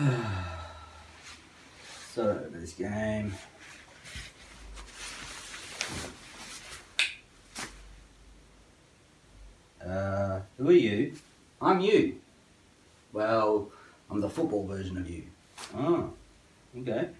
So this game. Uh, who are you? I'm you. Well, I'm the football version of you. Oh, okay.